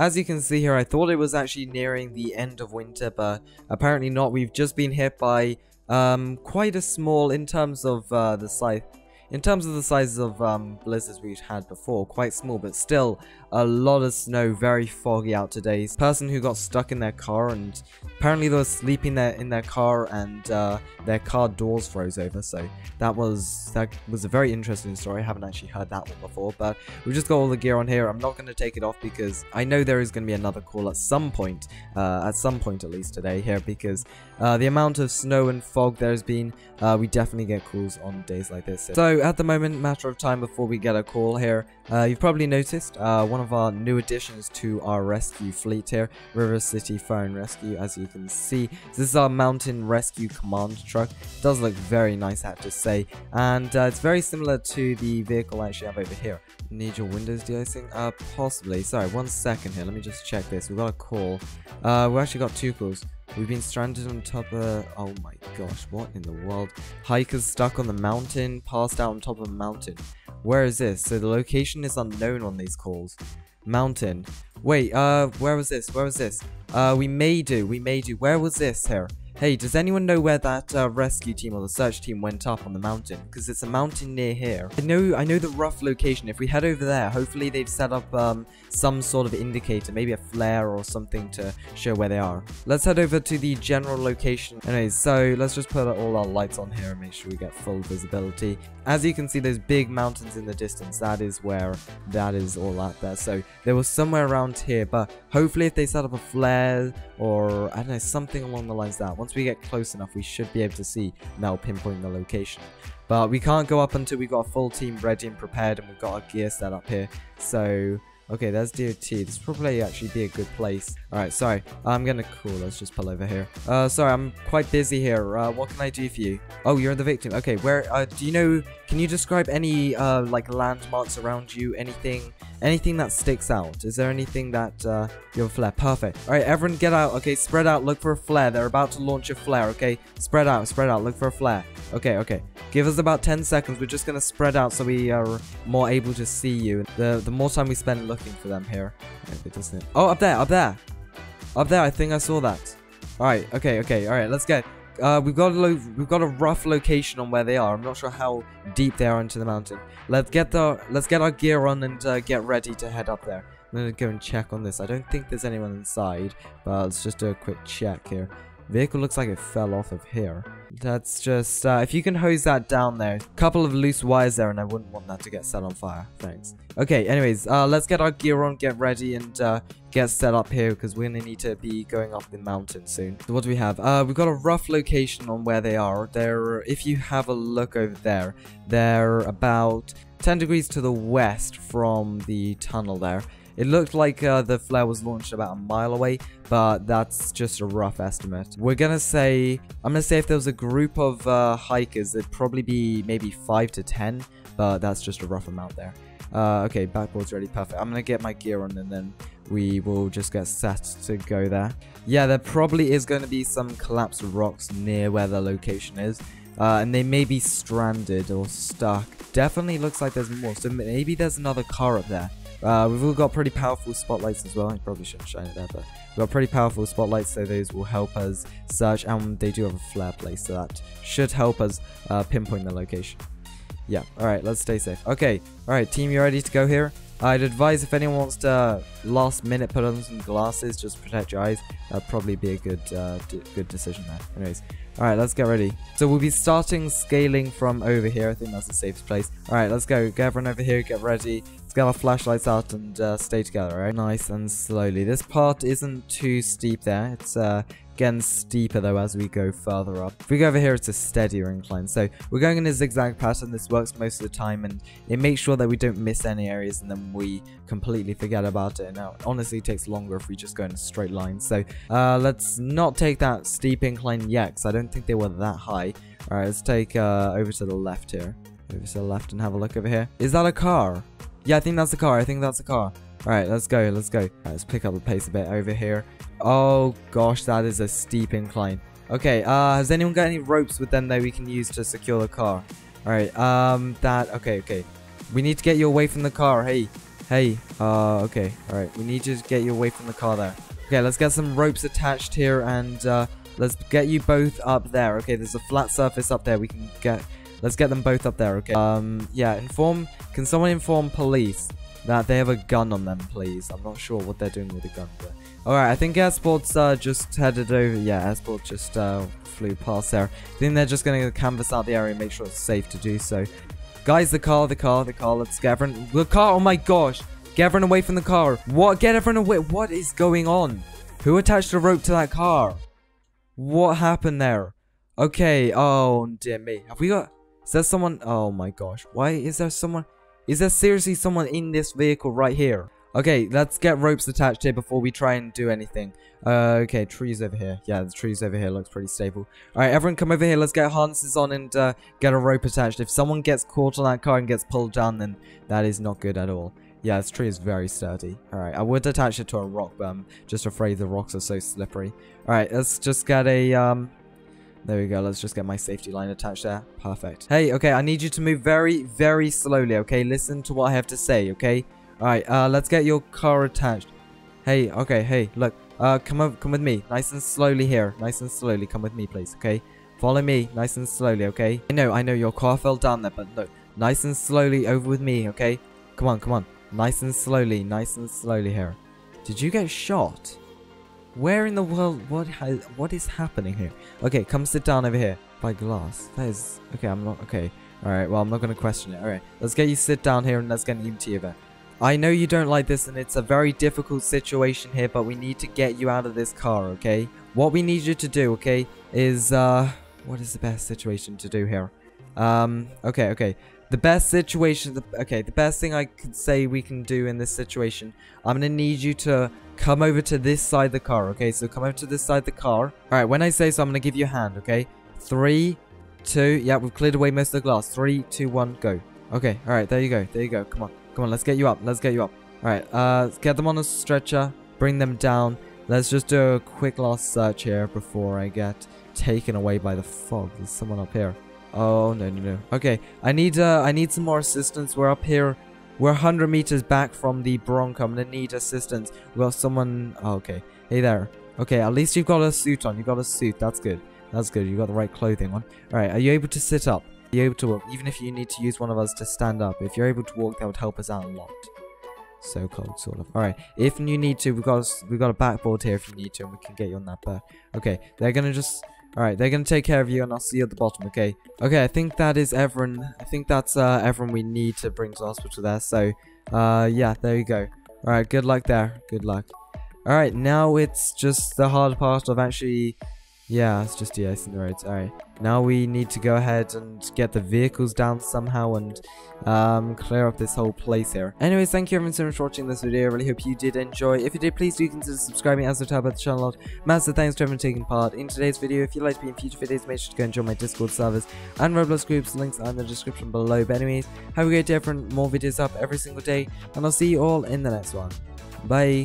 As you can see here, I thought it was actually nearing the end of winter, but apparently not. We've just been hit by um, quite a small, in terms of uh, the size, in terms of the sizes of um, blizzards we've had before, quite small, but still a lot of snow, very foggy out today. Person who got stuck in their car and apparently they were sleeping there in their car and uh, their car doors froze over. So that was that was a very interesting story. I haven't actually heard that one before, but we've just got all the gear on here. I'm not going to take it off because I know there is going to be another call at some point, uh, at some point at least today here because uh, the amount of snow and fog there's been, uh, we definitely get calls on days like this. So at the moment, matter of time before we get a call here. Uh, you've probably noticed uh, one of our new additions to our rescue fleet here, River City Fire and Rescue, as you can see. This is our mountain rescue command truck. It does look very nice, I have to say, and uh, it's very similar to the vehicle I actually have over here. Need your windows de-icing? Uh, possibly. Sorry, one second here. Let me just check this. We've got a call. Uh, we actually got two calls. We've been stranded on top of... Oh my gosh, what in the world? Hikers stuck on the mountain, passed out on top of a mountain. Where is this? So the location is unknown on these calls. Mountain. Wait, uh, where was this? Where was this? Uh, we may do. We may do. Where was this here? Hey, does anyone know where that uh, rescue team or the search team went up on the mountain? Because it's a mountain near here. I know I know the rough location. If we head over there, hopefully they've set up um, some sort of indicator, maybe a flare or something to show where they are. Let's head over to the general location. Anyways, so let's just put all our lights on here and make sure we get full visibility. As you can see, those big mountains in the distance, that is where that is all out there. So there was somewhere around here, but hopefully if they set up a flare or, I don't know, something along the lines that, once we get close enough, we should be able to see now pinpoint the location. But we can't go up until we've got a full team ready and prepared and we've got our gear set up here. So Okay, there's DOT. This probably actually be a good place. Alright, sorry. I'm gonna cool. Let's just pull over here. Uh, sorry, I'm quite busy here. Uh, what can I do for you? Oh, you're the victim. Okay, where, uh, do you know, can you describe any, uh, like landmarks around you? Anything, anything that sticks out? Is there anything that, uh, you have a flare? Perfect. Alright, everyone get out. Okay, spread out. Look for a flare. They're about to launch a flare. Okay, spread out, spread out. Look for a flare. Okay, okay. Give us about 10 seconds. We're just gonna spread out so we are more able to see you. The, the more time we spend looking for them here. doesn't. Oh, up there, up there. Up there, I think I saw that. Alright, okay, okay, alright, let's get... Uh, we've got a we've got a rough location on where they are. I'm not sure how deep they are into the mountain. Let's get the let's get our gear on and uh, get ready to head up there. I'm gonna go and check on this. I don't think there's anyone inside, but let's just do a quick check here. Vehicle looks like it fell off of here. That's just, uh, if you can hose that down there. Couple of loose wires there and I wouldn't want that to get set on fire. Thanks. Okay, anyways, uh, let's get our gear on, get ready and uh, get set up here because we're going to need to be going up the mountain soon. So what do we have? Uh, we've got a rough location on where they are. They're, if you have a look over there, they're about 10 degrees to the west from the tunnel there. It looked like uh, the flare was launched about a mile away, but that's just a rough estimate. We're gonna say, I'm gonna say if there was a group of uh, hikers, it'd probably be maybe 5 to 10, but that's just a rough amount there. Uh, okay, backboard's ready, perfect. I'm gonna get my gear on and then we will just get set to go there. Yeah, there probably is to be some collapsed rocks near where the location is. Uh, and they may be stranded or stuck. Definitely looks like there's more, so maybe there's another car up there. Uh, we've all got pretty powerful spotlights as well. I probably shouldn't shine it there, but we've got pretty powerful spotlights, so those will help us search, and they do have a flare place, so that should help us uh, pinpoint the location. Yeah, alright, let's stay safe. Okay, alright, team, you ready to go here? I'd advise if anyone wants to last minute put on some glasses just protect your eyes, that'd probably be a good uh, good decision there. Anyways, alright, let's get ready. So we'll be starting scaling from over here. I think that's the safest place. Alright, let's go. Get everyone over here, get ready. Let's get our flashlights out and uh, stay together, right? Nice and slowly. This part isn't too steep there. It's uh, getting steeper though as we go further up. If we go over here, it's a steadier incline. So we're going in a zigzag pattern. This works most of the time and it makes sure that we don't miss any areas and then we completely forget about it. Now, it honestly takes longer if we just go in a straight line. So uh, let's not take that steep incline yet because I don't think they were that high. Alright, let's take uh, over to the left here. Over to the left and have a look over here. Is that a car? Yeah, I think that's the car. I think that's the car. Alright, let's go. Let's go. Right, let's pick up the pace a bit over here. Oh, gosh, that is a steep incline. Okay, uh, has anyone got any ropes with them that we can use to secure the car? Alright, um, that, okay, okay. We need to get you away from the car. Hey, Hey, uh, okay, alright. We need to get you away from the car there. Okay, let's get some ropes attached here and, uh, let's get you both up there. Okay, there's a flat surface up there. We can get, let's get them both up there, okay? Um, yeah, inform, can someone inform police that they have a gun on them, please? I'm not sure what they're doing with the gun, but... Alright, I think Airsports, uh, just headed over, yeah, Airsport just, uh, flew past there. I think they're just gonna canvas out the area and make sure it's safe to do so. Guys, the car, the car, the car. Let's get everyone. The car. Oh my gosh. Get everyone away from the car. What? Get everyone away. What is going on? Who attached a rope to that car? What happened there? Okay. Oh, dear me. Have we got... Is there someone... Oh my gosh. Why is there someone... Is there seriously someone in this vehicle right here? Okay, let's get ropes attached here before we try and do anything. Uh, okay, trees over here. Yeah, the trees over here looks pretty stable. Alright, everyone come over here. Let's get harnesses on and uh, get a rope attached. If someone gets caught on that car and gets pulled down, then that is not good at all. Yeah, this tree is very sturdy. Alright, I would attach it to a rock, but I'm just afraid the rocks are so slippery. Alright, let's just get a, um... There we go, let's just get my safety line attached there. Perfect. Hey, okay, I need you to move very, very slowly, okay? Listen to what I have to say, okay? Alright, uh, let's get your car attached. Hey, okay, hey, look. Uh, come over, come with me. Nice and slowly here. Nice and slowly. Come with me, please, okay? Follow me, nice and slowly, okay? I know, I know, your car fell down there, but look. Nice and slowly over with me, okay? Come on, come on. Nice and slowly, nice and slowly here. Did you get shot? Where in the world, what has, what is happening here? Okay, come sit down over here. By glass. That is, okay, I'm not, okay. Alright, well, I'm not to question it. Alright, let's get you sit down here and let's get an EMT over. I know you don't like this and it's a very difficult situation here, but we need to get you out of this car, okay? What we need you to do, okay, is, uh, what is the best situation to do here? Um, okay, okay. The best situation, the, okay, the best thing I could say we can do in this situation, I'm going to need you to come over to this side of the car, okay? So come over to this side of the car. Alright, when I say so, I'm going to give you a hand, okay? Three, two, yeah, we've cleared away most of the glass. Three, two, one, go. Okay, alright, there you go, there you go, come on. Come on, let's get you up. Let's get you up. Alright, uh, get them on a stretcher. Bring them down. Let's just do a quick last search here before I get taken away by the fog. There's someone up here. Oh, no, no, no. Okay, I need, uh, I need some more assistance. We're up here. We're 100 meters back from the Bronco. I'm gonna need assistance. We got someone... Oh, okay. Hey there. Okay, at least you've got a suit on. You've got a suit. That's good. That's good. You got the right clothing on. Alright, are you able to sit up? Are you able to walk, even if you need to use one of us to stand up. If you're able to walk, that would help us out a lot. So cold, sort of. Alright, if you need to, we've got, a, we've got a backboard here if you need to, and we can get you on that But Okay, they're gonna just... Alright, they're gonna take care of you, and I'll see you at the bottom, okay? Okay, I think that is everyone... I think that's uh, everyone we need to bring to hospital there, so... Uh, yeah, there you go. Alright, good luck there. Good luck. Alright, now it's just the hard part of actually yeah, it's just de-icing the roads. Alright. Now we need to go ahead and get the vehicles down somehow and um, clear up this whole place here. Anyways, thank you everyone so much for watching this video. I really hope you did enjoy. If you did, please do consider subscribing as I talk about the channel a. Massive thanks to everyone taking part in today's video. If you'd like to be in future videos, make sure to go and join my Discord servers and Roblox groups. Links are in the description below. But anyways, have a great day, everyone. More videos up every single day. And I'll see you all in the next one. Bye.